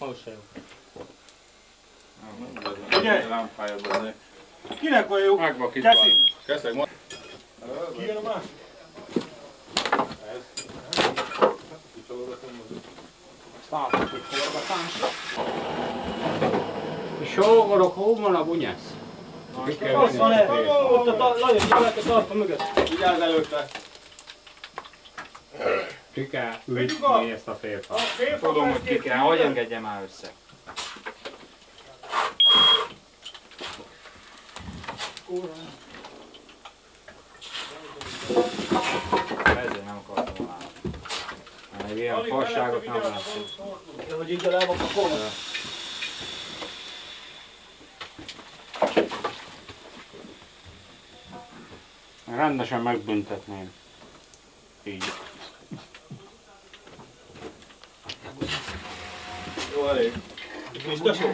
Most se jó. Ugye? Lámpája benne. Kinek van jó? Ágba kis Keszi. Keszeg, ma. Ki jön a más? Startok egy forgatás. Sógorok, hol van a bunyász? Azt van? Ott a nagyon gyerek a talpa mögött. Vigyázz előtte. Ki kell a- ütni ezt a félfát. A félfa Tudom, hogy ki kell, hogy engedje már össze. Ezért nem akartam már. Mert ilyen fasságot nem lesz. szól. Hogy így el van kapolva. Rendesen megbüntetném. Így. Elég. És tesó.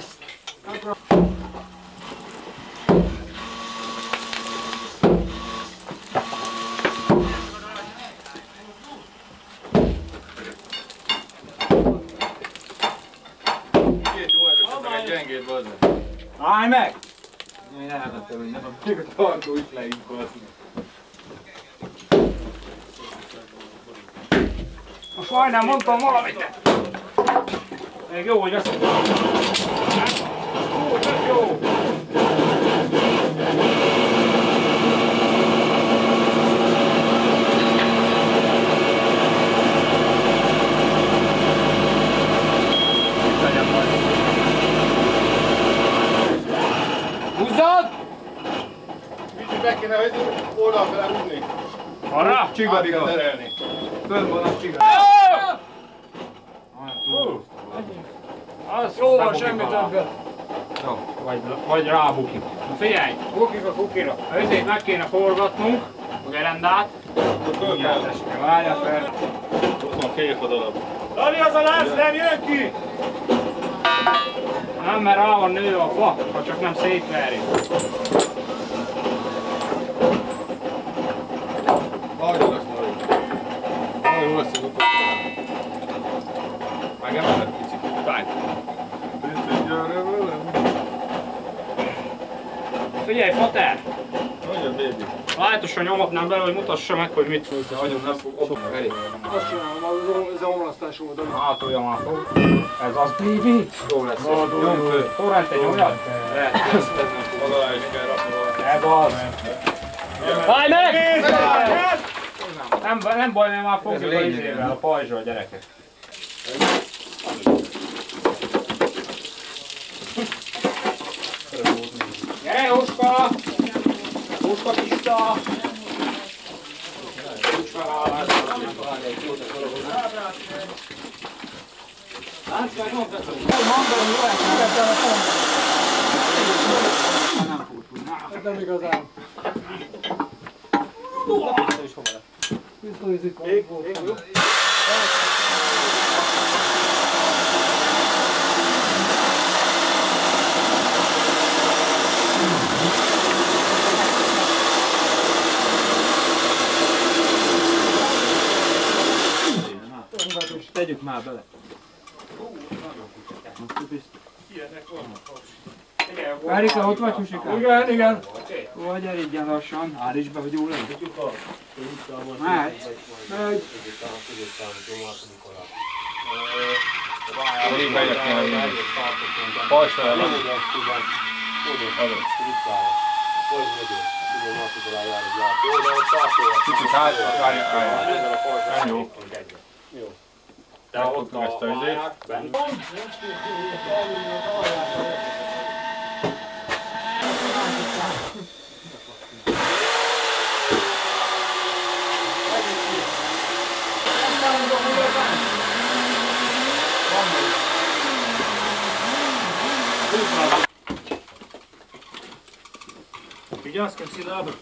Két jó erős, meg egy gyengét bazd. Állj meg! Én elmentem, hogy nem még a tartó is leint baszni. Most majdnem mondtam valamit. Még jó, hogy azt tök jó. Húzzad! Kicsit meg kéne, hogy oldalfele húzni. Arra? Kell terelni. Fönn van a csigá. Az Jó van, semmi többet. Vagy, vagy rábukik. Na figyelj, bukik a kukira. Ezért meg kéne forgatnunk a gerendát. Várja fel. Ott van félfa darab. Dani, az a láz nem jön ki! Nem, mert rá van nő a fa, ha csak nem szétveri. Nagyon lesz nagyon. Lesz az utat. Meg emeled velem. Figyelj, Fater! Nagyon baby. Lájtosan nyomhatnám bele, hogy mutassa meg, hogy mit tudsz. Nagyon nem fog. Ott Feri. Azt csinálom, ez a omlasztás oldali. Hátulja már fog. Ez az, baby! Jó lesz. Nyom fő. Torrent egy olyat? Oda is kell rakni. Ez az. Állj meg! Nem, nem baj, mert már fogjuk a izével, a pajzsal, gyerekek. Gyere, Jóska! Jóska Pista! Nem igazán. Visszaüzik a volt. Tegyük már bele. Erika, ott vagy, Husika? Igen, igen. Ó, gyere így lassan, állíts be, hogy jó legyen. Mehet. Megy. Még megyek kéne vinni. Pajzs fel. Kicsit hát, várj, várj. Nem jó. Megfogtuk ezt a izét. Vigyázz, kell szilárd.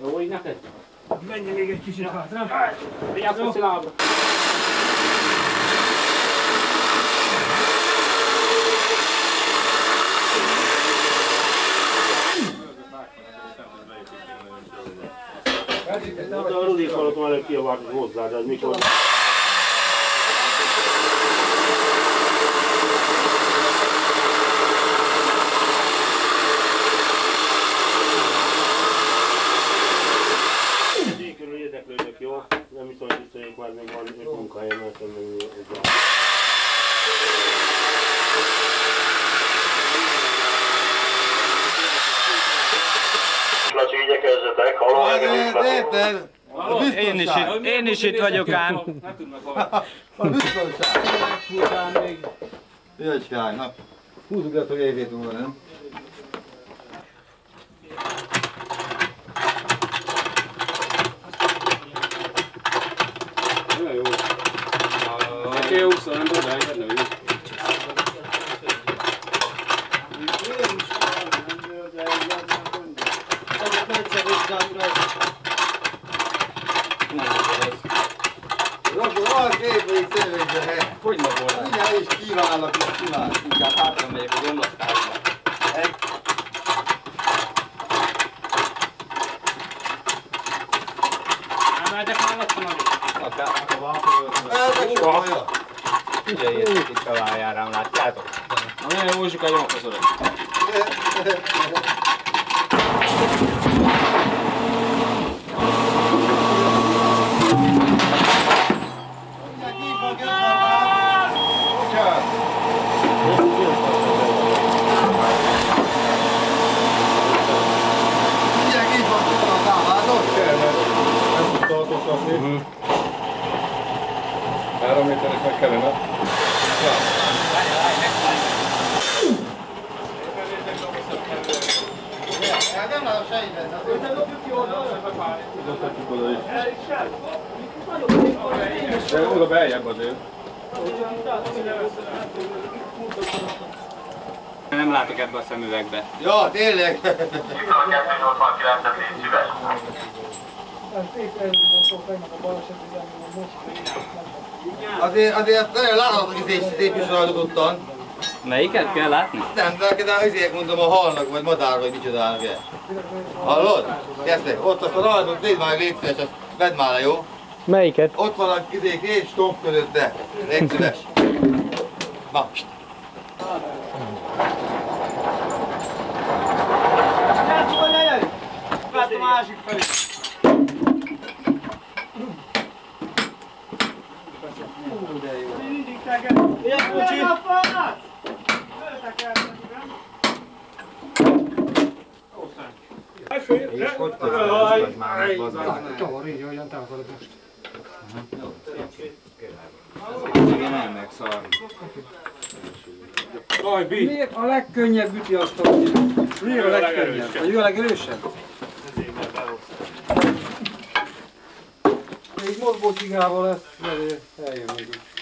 Jó, így neked? Menj még egy kicsit hátra. Vigyázz a szilárdra. De a Rudi hallottam előtt kiabált, hogy hozzá, de az mikor... Körül érdeklődök, jó? Nem viszont visszajönk, már még van öt munkahelyem, mert még egy Laci, igyekezzetek, hallom, Érted? A Én is, itt, én is itt vagyok ám. Nem tudnak hallani. A biztonság. Után még. Jöcskák, na. Húzzuk le, hogy évét múlva, nem? Nagyon jó. Neki jó szó, nem tudod elérni, hogy Akkor van két még szélvédő hely. Hogy ma volna? Mindjárt is kívánok, és kívánok. Inkább hátra megyek az omlasztásba. Emeltek már lassan nagyot. Ezek soha. Figyeljetek itt a vájárám, látjátok? Na, nagyon jó, Zsika, jó köszönöm. Mindjárt így van, tudod, látod? Három méteres meg kellene. Nem látom semmit. Mutatjuk oda is. De oda beljebb azért. Nem látok ebbe a szemüvegbe. Ja, tényleg. Azért, azért nagyon láthatok, hogy ez szép is rajzolottan. Melyiket kell látni? Nem, de, de azért mondom a halnak, vagy madár, vagy micsodának -e. Hallod? Gyertek, ott azt a rajzot, nézd már, légy szíves, azt vedd már le, jó? Melyiket? Ott van a izé, két stomp közötte. Légy szíves. Na, pst. A másik felé. Ilyen kocsi. És hogy közben már megbazdál. Igen, nem megszar. Aj, Bi! Miért a legkönnyebb üti azt a Miért a legkönnyebb? Vagy ő a legerősebb? Még mozgó cigával lesz, azért eljön még itt.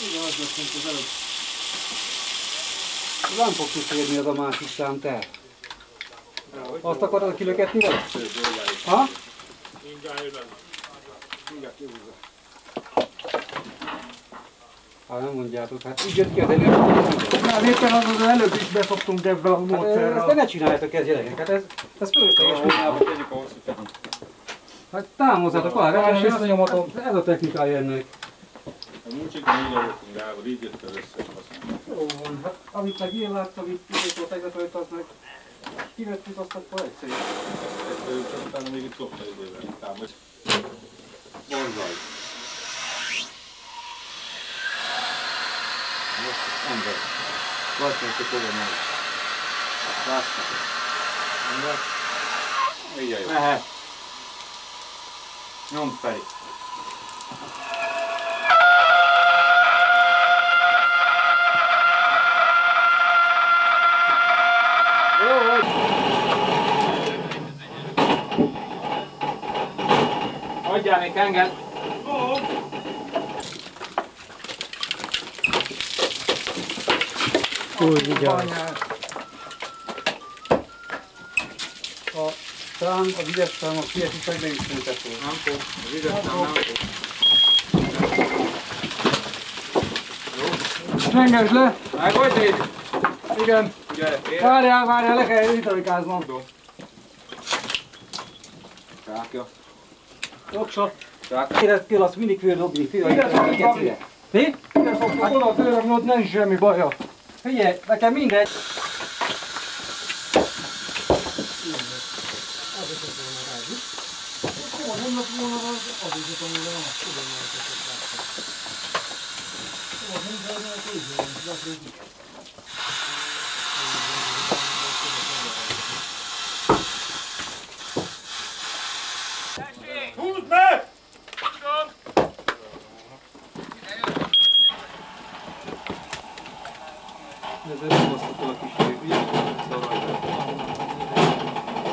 Igen, az lesz, mint az előbb. Nem fog kiférni ez a másik szám, te. Azt akarod kilöketni vele? Ha? Hát nem mondjátok, hát így jött ki az előbb. Hát éppen az az előbb is beszoktunk ebben a módszerrel. Ezt ne csináljátok ez gyerekek, hát ez, ez fölösleges munkában. Tegyük a hosszú távon. Hát támozzátok arra. Ez a technikája ennek. A múlcsikon így voltunk Gábor, így jött el össze. aztán. Jó van, hát amit meg én láttam, itt kivétől tegnap előtt, az meg kivettük azt akkor egyszerű. Ezt csak utána még itt szokta idővel. Támad. Borzaj. Ember. Lassan, hogy fogom meg. Lássnak. Igen, jó. Mehet. Nyomd felé. Adjál még engem! Úgy vigyázz. A szám, a vizes szám, a kiesik meg nem is szüntető. Nem fog. A vizes nem, nem fog. Rengesd le! Meg hogy néz? Igen. Ugye, fél. Várjál, várjál, le kell italikáznom. Rákja. Jogsa. Rákja. Kire kell azt mindig fő dobni, fő Ide szoktuk kecire. Mi? Ide szoktuk oda főleg, ott nincs semmi baja. Figyelj, nekem mindegy. Húzd meg!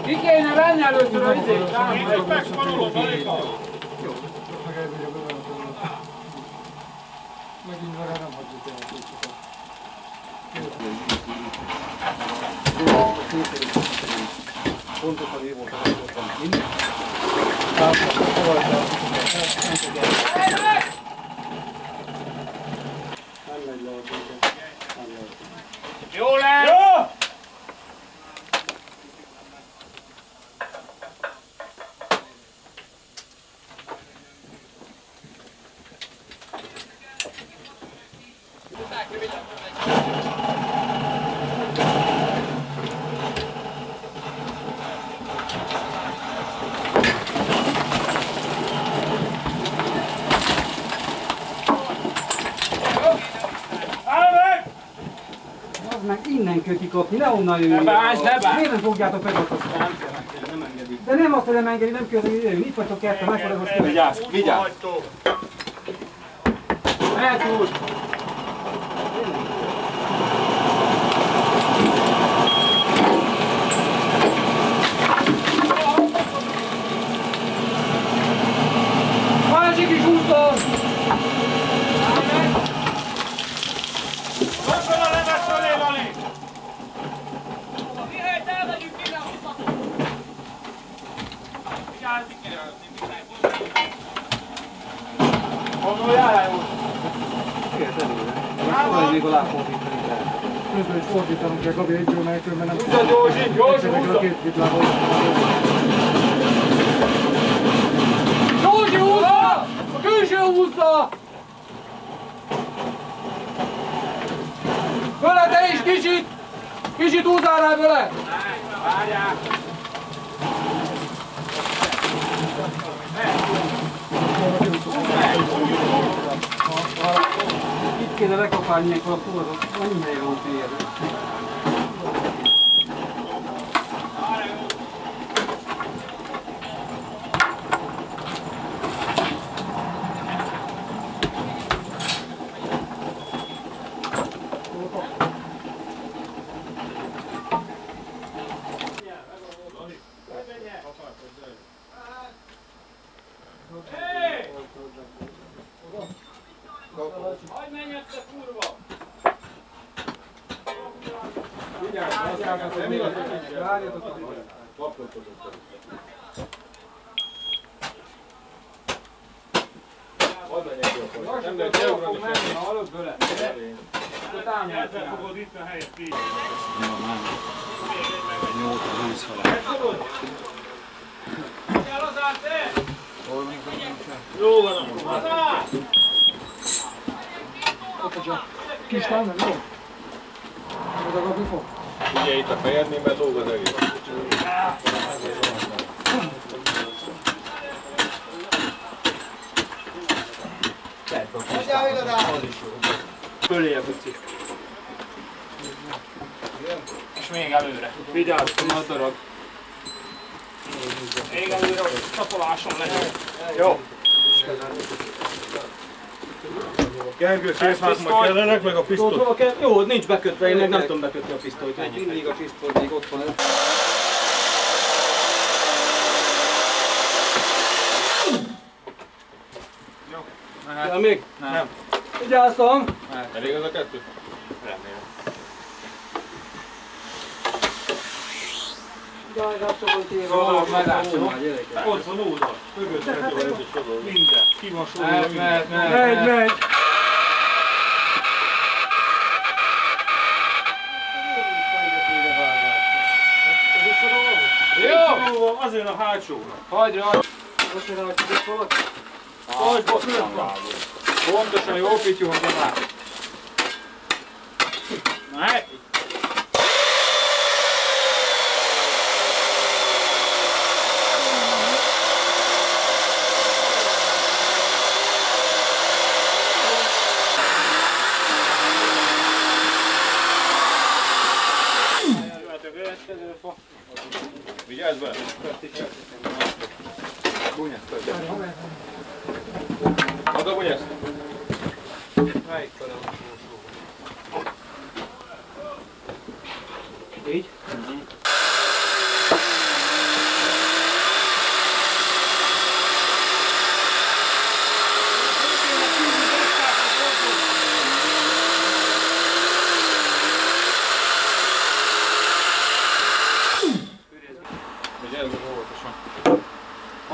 Ki kéne venni először a izét? Én megspalolom, 오른쪽까지 1번, 오른쪽까지 1번. 다음, 다음, 다음, 다음. Innen kell kikapni, ne onnan jöjjön. Ne bánts, ne bánts! Miért nem fogjátok meg azt a De nem azt, hogy nem engedi, nem kell, hogy jöjjön. Itt vagytok kettő, megfordulok azt Vigyázz, vigyázz. Mehet úgy! Másik is úszol! Kapcsolj a leves fölé, Lali! Gondoljál el, Vagy még a lábfordítani kell. Közben is fordítanunk kell, Gabi mert egyről, mert nem Húzza, Józsi! Józsi, Ezekről a húzza! két lábon. Józsi, húzza! A külső húzza! Föle te is kicsit! Kicsit húzzál rá vele! Várjál! Itt kéne lekapálni ilyenkor a forrot. Annyi helye van félre. Hagyj Nem lehet beugrani menni, ha halok bele. Akkor támolj. Ezzel fogod itt a helyet, így. Kell hozzá, te! Jó van akkor. Hozzá! Kis lám, nem jó? Oda Gabi fog. Ugye itt a fejednél, mert lóg az egész. Hagyjál igazán! Föléje pici. És még előre. Vigyázz, a darab. Még előre, csapoláson legyen. Jó. Gergő, készmák ma kellenek, meg a pisztoly. Jó, nincs bekötve, én meg nem tudom bekötni a pisztolyt. Mindig a pisztoly még ott van. Kell még? Nem. Vigyáztam! Elég az a kettő? Megálltam. Ó, gyerekek. Ott van oldal. Mögötted. Minden. Ki van sorolva Megy, minden. megy, megy, megy. ovdje na haču. Ono. Hajde, hajde. Hoće da vas bude polak. Hajde, Bondaša i opet ju vam Vigyázz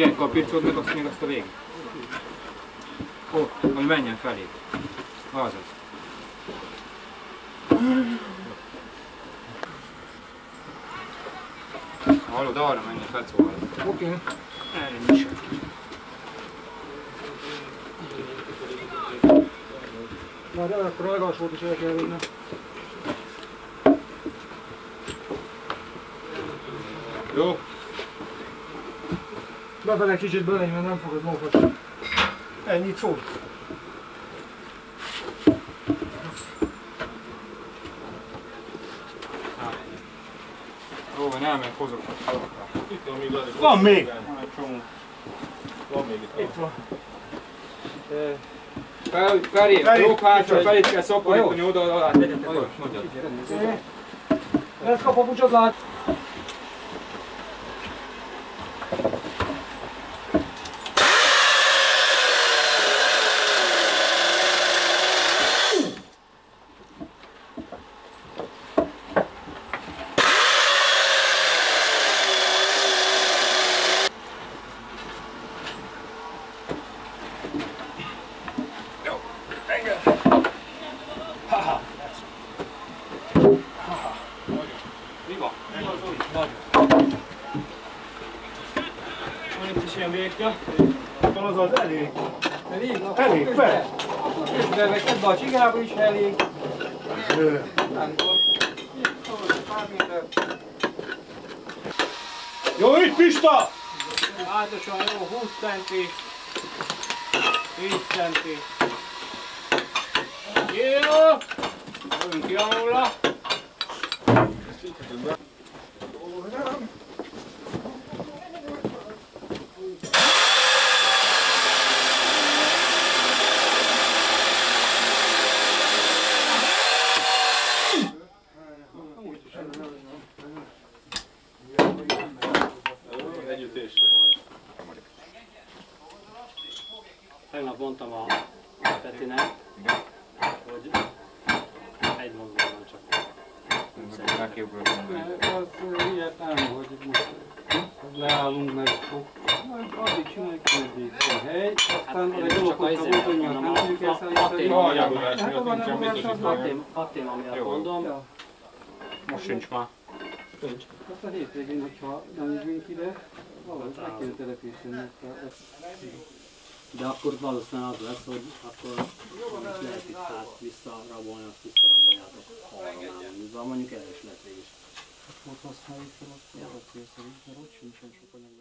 Figyelj, kapircod meg azt még azt a végig. Ott, hogy menjen felé. Azaz. Hallod, arra menjen fecóval. Oké. Okay. Erre is. Már akkor a legalsót is el kell vinni. Jó. Befele kicsit beleim, mert nem fog az mókos. Ennyit szól. Jó, van, elmegy, hozok a halakra. Itt van még Lali. Van még? Van egy csomó. Van még itt. Itt van. Fel, felé, Felé, jobb hátra, kicsit. felé kell szaporítani oda, oda, oda, tegyetek oda, mondjad. Ez kap a bucsot lát. Mi van? Van Van az az elég. Elég? Elég, persze. Közben meg ebbe a csigába is elég. Jó, itt Pista! Általában jó, 20 centi. 10 centi. Jó! Jövünk ki alula. Együttésre. Tegnap mondtam a Petinek, hogy egy mozgóban csak. Mert az ilyet nem, hogy most leállunk meg fog. Hogy a hely, aztán a hogyha izé- motonnyat mondom, nem a- tudjuk a- elszállítani. a- a- Hát hogy az- Hat, tém, Jó. mondom. Most sincs már. Azt a hétvégén, hogyha nem jövünk ide, valahogy meg kéne telepíteni. De akkor valószínűleg az lesz, hogy akkor is lehet itt hát visszarabolni, azt visszaraboljátok arra nem. Mondjuk el is lehet végig. Ott használjuk fel azt a cél szerint, mert ott sincsen sok anyag.